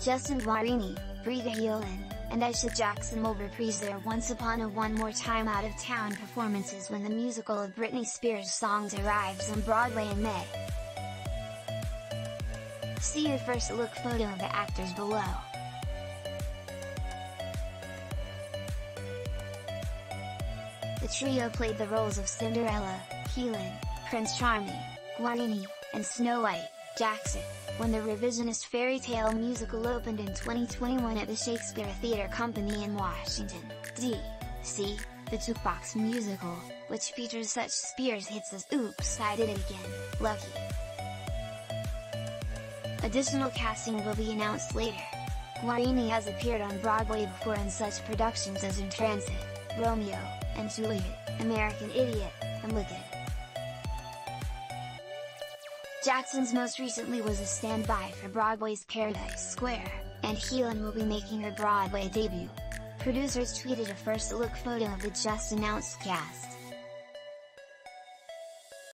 Justin Guarini, Briga Heelan, and Aisha Jackson will reprise their Once Upon a One More Time Out of Town performances when the musical of Britney Spears' songs arrives on Broadway in May. See your first look photo of the actors below. The trio played the roles of Cinderella, Heelan, Prince Charming, Guarini, and Snow White, Jackson, when the revisionist fairy tale musical opened in 2021 at the Shakespeare Theatre Company in Washington, D.C., the Jukebox Musical, which features such Spears hits as Oops I Did It Again, Lucky. Additional casting will be announced later. Guarini has appeared on Broadway before in such productions as In Transit, Romeo, and Juliet, American Idiot, and Wicked. Jackson's most recently was a standby for Broadway's Paradise Square, and Heelan will be making her Broadway debut. Producers tweeted a first look photo of the just announced cast.